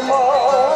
tomorrow.